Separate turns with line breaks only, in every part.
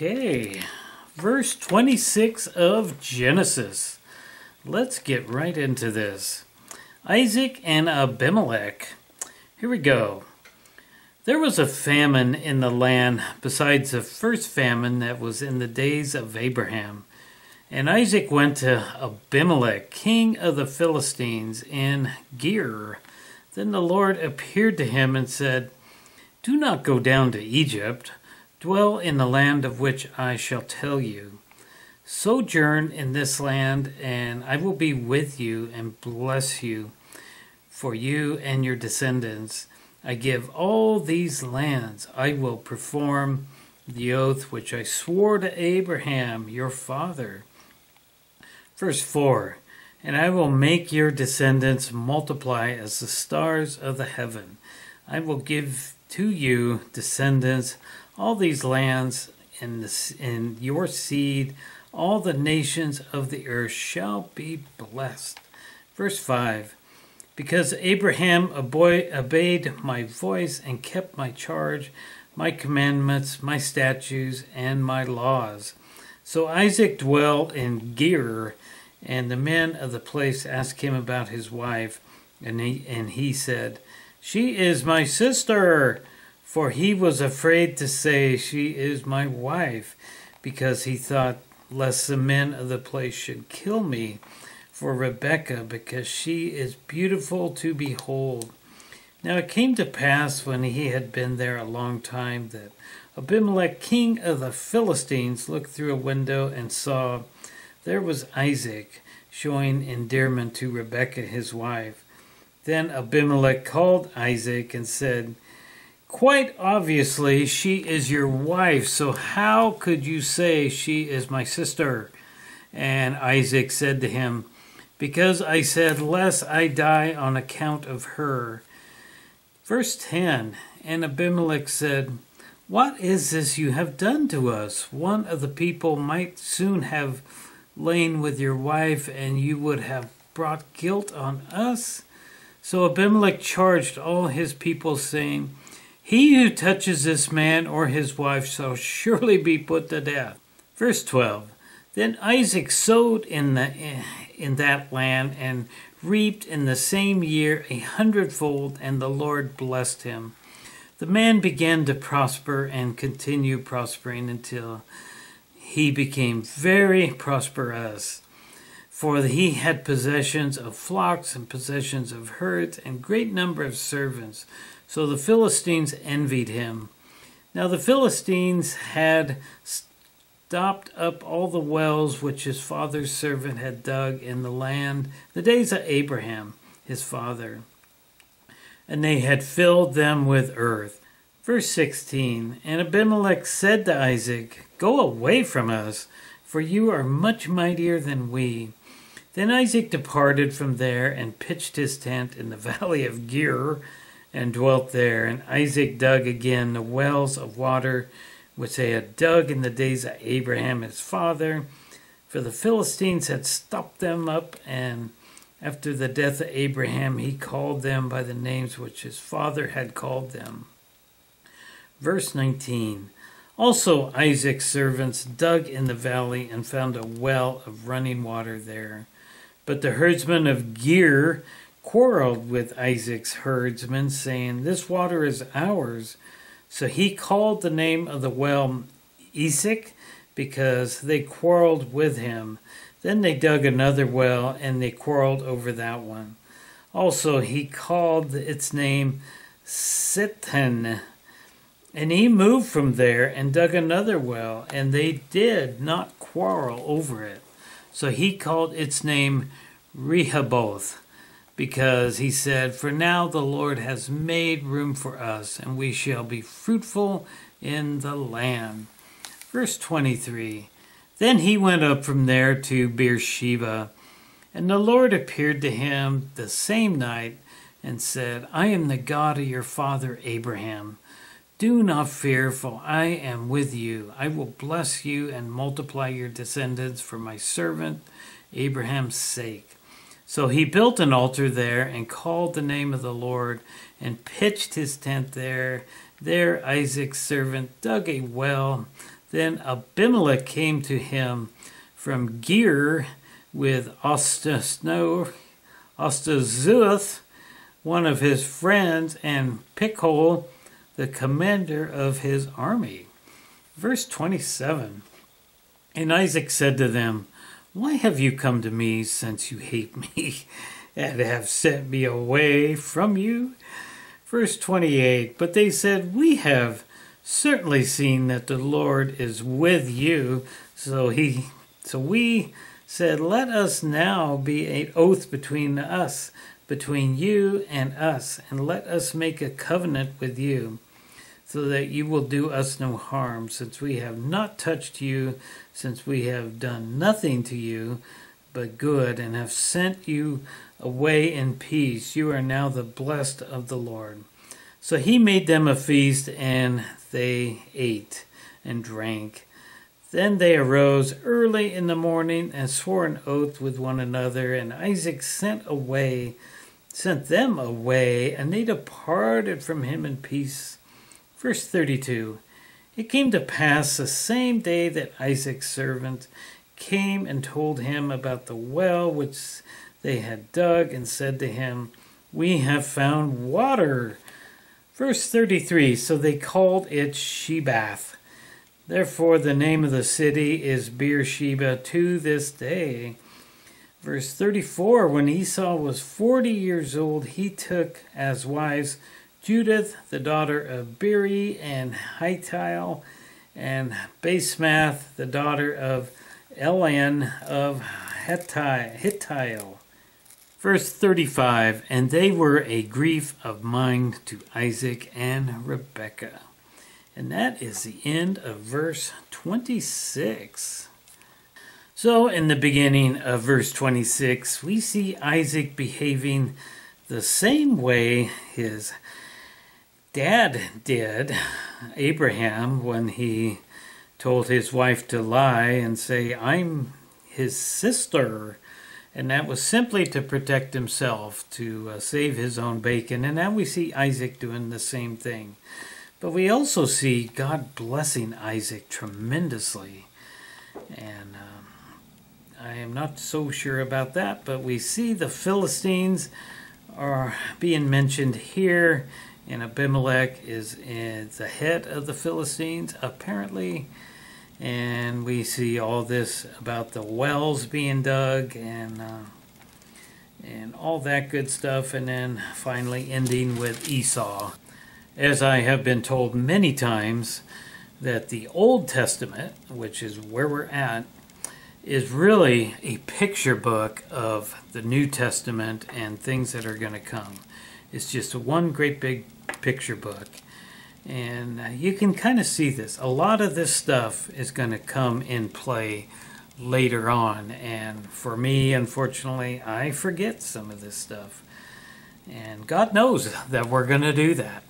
Okay, verse 26 of Genesis. Let's get right into this. Isaac and Abimelech. Here we go. There was a famine in the land besides the first famine that was in the days of Abraham. And Isaac went to Abimelech, king of the Philistines, in Gerar. Then the Lord appeared to him and said, Do not go down to Egypt. Dwell in the land of which I shall tell you. Sojourn in this land, and I will be with you and bless you for you and your descendants. I give all these lands. I will perform the oath which I swore to Abraham, your father. Verse 4 And I will make your descendants multiply as the stars of the heaven. I will give to you descendants all these lands in your seed, all the nations of the earth shall be blessed. Verse 5 Because Abraham obeyed my voice and kept my charge, my commandments, my statutes, and my laws. So Isaac dwelt in Gerar, and the men of the place asked him about his wife, and he, and he said, She is my sister for he was afraid to say, She is my wife, because he thought, lest the men of the place should kill me for Rebekah, because she is beautiful to behold. Now it came to pass when he had been there a long time that Abimelech, king of the Philistines, looked through a window and saw there was Isaac showing endearment to Rebekah his wife. Then Abimelech called Isaac and said, Quite obviously, she is your wife, so how could you say she is my sister? And Isaac said to him, Because I said, Lest I die on account of her. Verse 10 And Abimelech said, What is this you have done to us? One of the people might soon have lain with your wife, and you would have brought guilt on us. So Abimelech charged all his people, saying, he who touches this man or his wife shall surely be put to death. Verse 12 Then Isaac sowed in, the, in that land and reaped in the same year a hundredfold, and the Lord blessed him. The man began to prosper and continued prospering until he became very prosperous. For he had possessions of flocks and possessions of herds and great number of servants. So the Philistines envied him. Now the Philistines had stopped up all the wells which his father's servant had dug in the land the days of Abraham, his father, and they had filled them with earth. Verse 16 And Abimelech said to Isaac, Go away from us, for you are much mightier than we. Then Isaac departed from there and pitched his tent in the valley of Gerar and dwelt there. And Isaac dug again the wells of water which they had dug in the days of Abraham his father, for the Philistines had stopped them up, and after the death of Abraham he called them by the names which his father had called them. Verse 19 Also Isaac's servants dug in the valley and found a well of running water there. But the herdsmen of Gerar quarreled with Isaac's herdsmen, saying, This water is ours. So he called the name of the well Esek, because they quarreled with him. Then they dug another well, and they quarreled over that one. Also, he called its name Sitnah. And he moved from there and dug another well, and they did not quarrel over it. So he called its name Rehoboth because he said, For now the Lord has made room for us, and we shall be fruitful in the land. Verse 23 Then he went up from there to Beersheba, and the Lord appeared to him the same night and said, I am the God of your father Abraham. Do not fear, for I am with you. I will bless you and multiply your descendants for my servant Abraham's sake. So he built an altar there and called the name of the Lord and pitched his tent there. There Isaac's servant dug a well. Then Abimelech came to him from Gerar with Ostasno, Ostazuth, one of his friends, and Phichol, the commander of his army. Verse 27 And Isaac said to them, Why have you come to me since you hate me and have sent me away from you? Verse 28 But they said, We have certainly seen that the Lord is with you. So he so we said, Let us now be an oath between us, between you and us, and let us make a covenant with you, so that you will do us no harm, since we have not touched you, since we have done nothing to you but good, and have sent you away in peace. You are now the blessed of the Lord. So he made them a feast, and they ate and drank. Then they arose early in the morning and swore an oath with one another, and Isaac sent away, sent them away, and they departed from him in peace. Verse 32 It came to pass the same day that Isaac's servant came and told him about the well which they had dug, and said to him, We have found water. Verse 33 So they called it Shebah Therefore, the name of the city is Beersheba to this day. Verse 34 When Esau was 40 years old, he took as wives Judith, the daughter of Beeri, and Hittite, and Basemath, the daughter of Elon of Hittite. Verse 35 And they were a grief of mind to Isaac and Rebekah. And that is the end of verse 26. So, in the beginning of verse 26, we see Isaac behaving the same way his dad did, Abraham, when he told his wife to lie and say, I'm his sister. And that was simply to protect himself, to uh, save his own bacon. And now we see Isaac doing the same thing. But we also see God blessing Isaac tremendously. And um, I am not so sure about that, but we see the Philistines are being mentioned here, and Abimelech is, the head of the Philistines, apparently. And we see all this about the wells being dug and uh, and all that good stuff, and then finally ending with Esau as I have been told many times, that the Old Testament, which is where we're at, is really a picture book of the New Testament and things that are going to come. It's just one great big picture book. And uh, you can kind of see this. A lot of this stuff is going to come in play later on. And for me, unfortunately, I forget some of this stuff. And God knows that we're going to do that.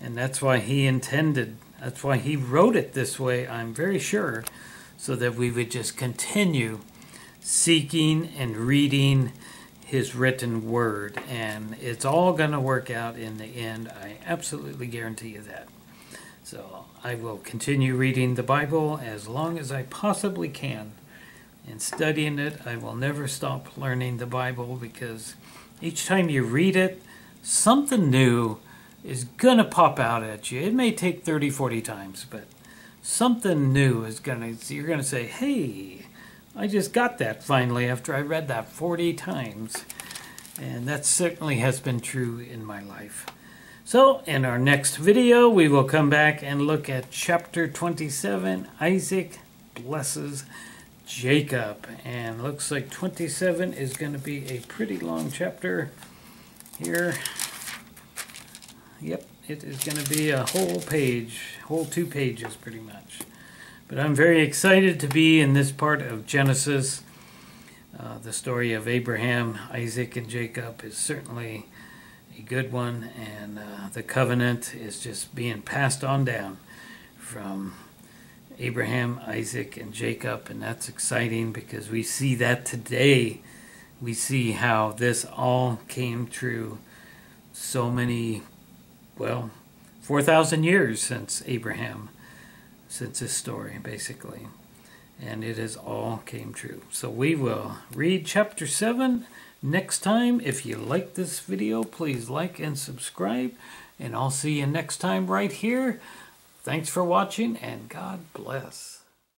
And that's why he intended, that's why he wrote it this way, I'm very sure, so that we would just continue seeking and reading his written word. And it's all going to work out in the end. I absolutely guarantee you that. So I will continue reading the Bible as long as I possibly can. And studying it, I will never stop learning the Bible because each time you read it, something new is going to pop out at you. It may take 30, 40 times, but something new is going to, you're going to say, hey, I just got that finally after I read that 40 times. And that certainly has been true in my life. So, in our next video, we will come back and look at chapter 27 Isaac blesses Jacob. And looks like 27 is going to be a pretty long chapter here. Yep, it is going to be a whole page, whole two pages pretty much. But I'm very excited to be in this part of Genesis. Uh, the story of Abraham, Isaac, and Jacob is certainly a good one, and uh, the covenant is just being passed on down from Abraham, Isaac, and Jacob, and that's exciting because we see that today. We see how this all came true so many well, 4,000 years since Abraham since this story, basically. And it has all came true. So we will read chapter 7 next time. If you like this video, please like and subscribe. And I'll see you next time right here. Thanks for watching and God bless.